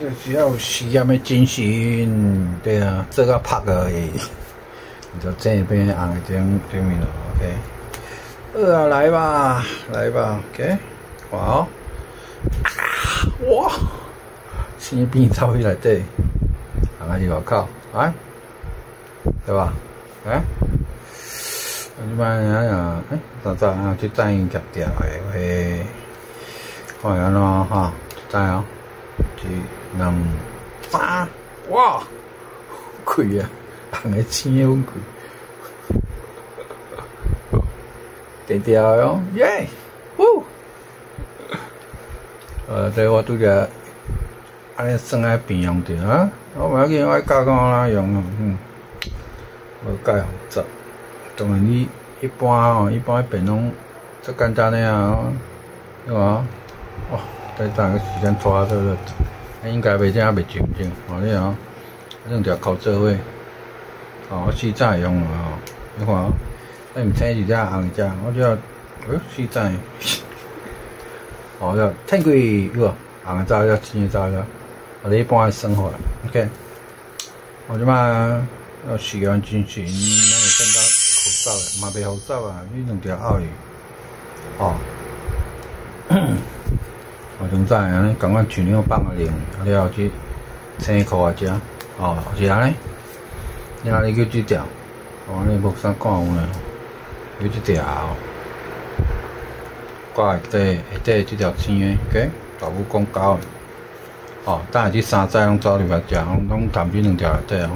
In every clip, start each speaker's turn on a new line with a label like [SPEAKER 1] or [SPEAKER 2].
[SPEAKER 1] 就只要有实验的精神，对啊，做到拍而已。你就这边按一点对面了，OK。二啊，来吧，来吧，OK。好，哇，新变走起来对，按下去我靠，啊，对吧？哎，你妈呀，哎，早早啊，去站一夹掉诶，嘿，看下咯哈，站哦。一、两、三，哇，开啊！人个钱也开，得掉哟，耶，呜！呃，对我拄着安尼算爱平用着啊，我唔要紧，我教讲哪用，嗯，无介复杂。当然你一般哦，一般变拢最简单的啊，对吧？哦！再等个时间拖到了，应该袂正也袂正正，哦你哦，两条扣做伙，哦我试再用哦，你看哦，你毋听是只红只，我只要，诶试再，哦要天贵个红糟要青糟了，我哋一般生活，OK，我即摆要时间进行，咱就先到口罩，嘛袂口罩啊，你两条拗去，哦。我现在安尼，感觉尽量放个零，了后去青裤啊，只哦，是安尼，然后你叫这条，哦，你木衫挂有呢，叫这条，挂下底下底这条青的，OK，大武讲高，哦，等下这三仔拢走入来食，拢拢谈这两条下底哦，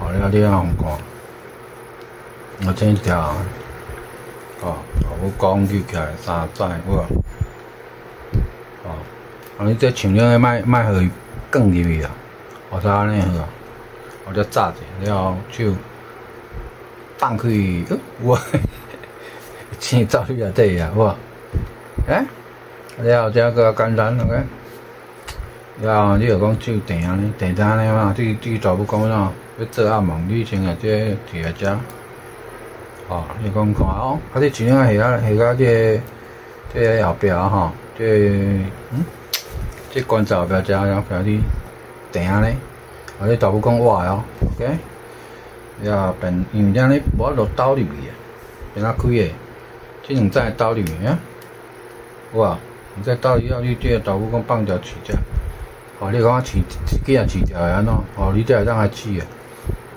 [SPEAKER 1] 哦，你啊你啊红看，我这一条，哦，大武讲举起来三仔，有无？啊！你这像了卖卖互伊卷入去啊，或者安尼好啊，或者炸者，了后手放开，哇！钱 走去内底啊，哇！哎，了后这个简单，OK。然后你又讲手电安尼，电安尼嘛，对对大部讲喏，要做阿梦，你先啊这提来遮。哦，你讲看哦，啊你尽量下下下这这后壁吼，这嗯。这关照不要这样，不要你定下咧，或者大部讲话哦，OK，要变，因为这样咧无落倒入去啊，变啊开诶，这两在倒入去啊，哇，你再倒入要你这个大部讲放条起只，哦，你讲起几啊起条安喏，哦，你这会当下起啊，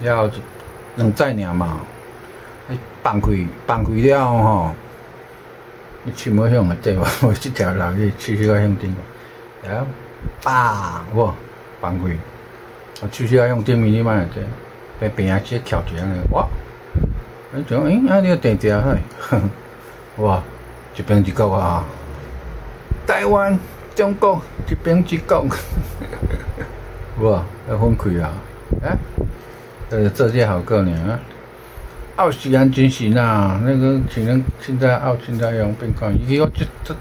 [SPEAKER 1] 了两在尔嘛，放开放开了吼，你起要向下底嘛，我这条路你起起要向顶。啊，棒！哇，放开！我就是要用电米你买的，被边啊去翘起来了，哇！你讲，哎，啊，你要电电啊？哇，一边一国啊！台湾、中国一边一国，哇，要分开啊！哎，呃，这些好过年啊！澳西安军行啊，那个只能现在澳现在用变看，伊个这这。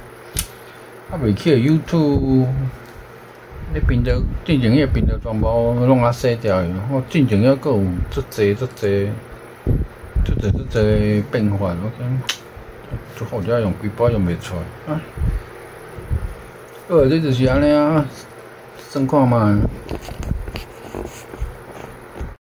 [SPEAKER 1] 啊，未去 YouTube，你频道进前迄频道全部拢啊洗掉去，我进前遐阁有足济足济，足济足济变化，我讲，做好者用几把用袂出。啊，呃，你就是安尼啊，算看嘛。